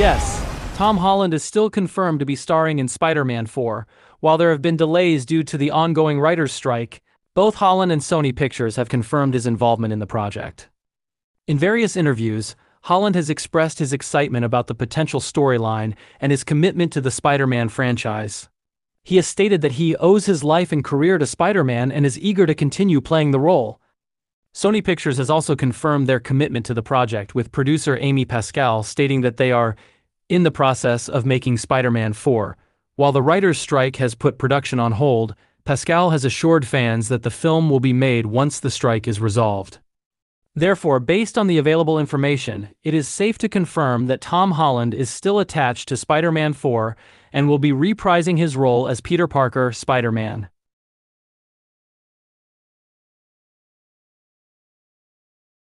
Yes, Tom Holland is still confirmed to be starring in Spider-Man 4. While there have been delays due to the ongoing writer's strike, both Holland and Sony Pictures have confirmed his involvement in the project. In various interviews, Holland has expressed his excitement about the potential storyline and his commitment to the Spider-Man franchise. He has stated that he owes his life and career to Spider-Man and is eager to continue playing the role. Sony Pictures has also confirmed their commitment to the project, with producer Amy Pascal stating that they are in the process of making Spider-Man 4. While the writer's strike has put production on hold, Pascal has assured fans that the film will be made once the strike is resolved. Therefore, based on the available information, it is safe to confirm that Tom Holland is still attached to Spider-Man 4 and will be reprising his role as Peter Parker, Spider-Man.